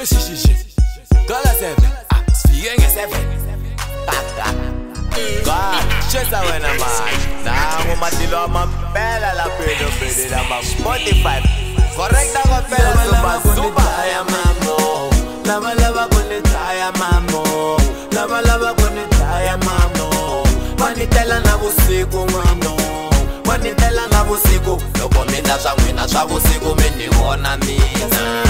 Deixa xixi, xixi. Gola sempre. Fiquem a sempre. Chesa wena man Nangu matilo ama pela la pedo pedo la ma Spotify Correcta go pela super super Lava lava kone taya mamo Lava lava kone taya mamo Lava lava kone taya mamo Mani tela na busiku mamo Mani tela na busiku Loko mina swa nwina swa busiku mini wona mina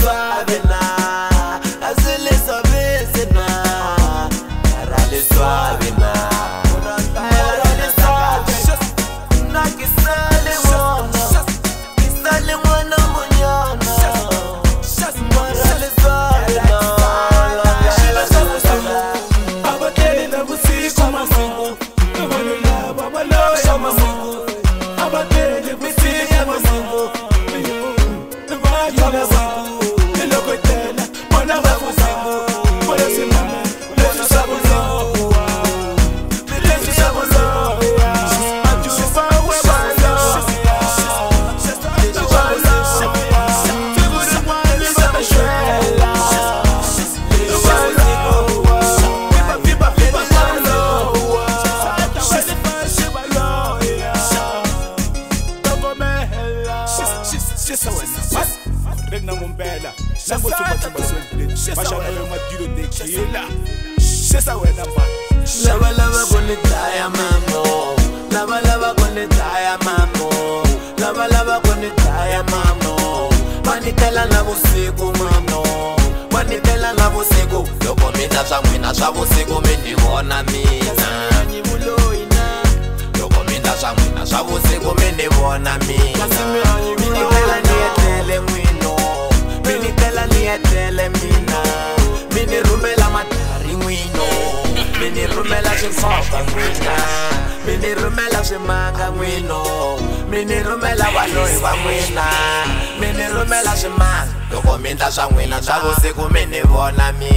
Fly. shisa wena what re na ngompela lango tsho ba tsho so le shisa ba shaba le madilo de tshela shisa wena ba shaba la ba bone tsaya mamo la ba la ba bone tsaya mamo la ba la ba bone tsaya mamo ba ni tela na busiku mamo ba ni tela na busiku loko mina tsha mwina tsha busiku mi ni bona mina loko mina tsha mwina tsha busiku mi ni bona mina ngetele mina mini rumela matari n'wino mini rumela swisoka n'wina mini rumela swimanga n'wino mini rumela valoyi va n'wina mini rumela swimanga loko mindla swa n'wina swa vusiku mi ni vona mi